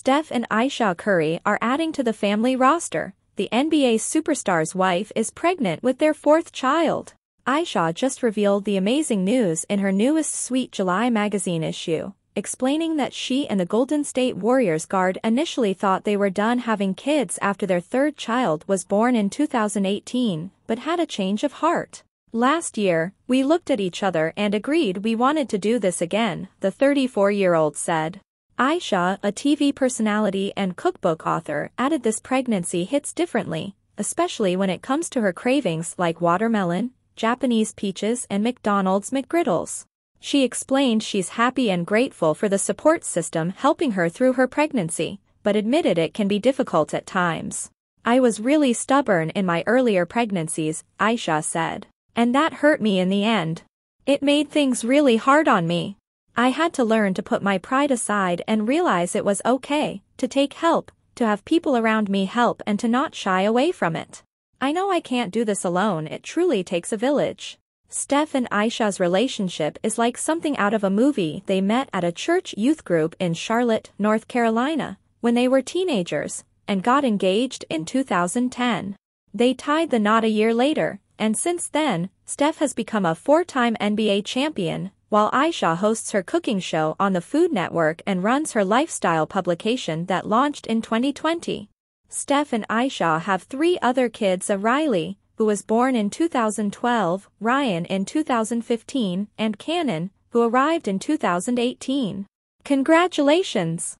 Steph and Ayesha Curry are adding to the family roster. The NBA superstar's wife is pregnant with their fourth child. Ayesha just revealed the amazing news in her newest Sweet July magazine issue, explaining that she and the Golden State Warriors guard initially thought they were done having kids after their third child was born in 2018, but had a change of heart. Last year, we looked at each other and agreed we wanted to do this again, the 34-year-old said. Ayesha, a TV personality and cookbook author, added this pregnancy hits differently, especially when it comes to her cravings like watermelon, Japanese peaches and McDonald's McGriddles. She explained she's happy and grateful for the support system helping her through her pregnancy, but admitted it can be difficult at times. I was really stubborn in my earlier pregnancies, Ayesha said. And that hurt me in the end. It made things really hard on me. I had to learn to put my pride aside and realize it was okay to take help, to have people around me help and to not shy away from it. I know I can't do this alone, it truly takes a village. Steph and Ayesha's relationship is like something out of a movie they met at a church youth group in Charlotte, North Carolina, when they were teenagers, and got engaged in 2010. They tied the knot a year later, and since then, Steph has become a four-time NBA champion, while Ayesha hosts her cooking show on the Food Network and runs her lifestyle publication that launched in 2020. Steph and Ayesha have three other kids a Riley, who was born in 2012, Ryan in 2015, and Cannon, who arrived in 2018. Congratulations!